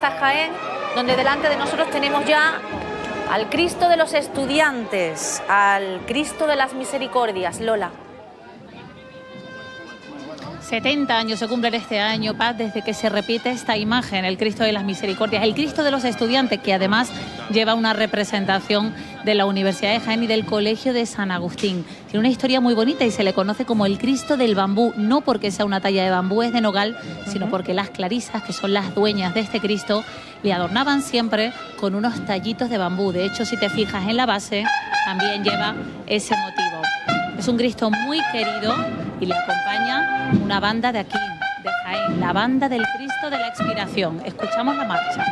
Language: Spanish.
Jaén, donde delante de nosotros tenemos ya al Cristo de los estudiantes, al Cristo de las misericordias. Lola. 70 años se cumplen este año, Paz, desde que se repite esta imagen, el Cristo de las Misericordias, el Cristo de los estudiantes, que además lleva una representación de la Universidad de Jaén y del Colegio de San Agustín. Tiene una historia muy bonita y se le conoce como el Cristo del bambú, no porque sea una talla de bambú, es de nogal, sino porque las clarisas, que son las dueñas de este Cristo, le adornaban siempre con unos tallitos de bambú. De hecho, si te fijas en la base, también lleva ese motivo. Es un Cristo muy querido y le acompaña una banda de aquí, de Jaén, la banda del Cristo de la Expiración. Escuchamos la marcha.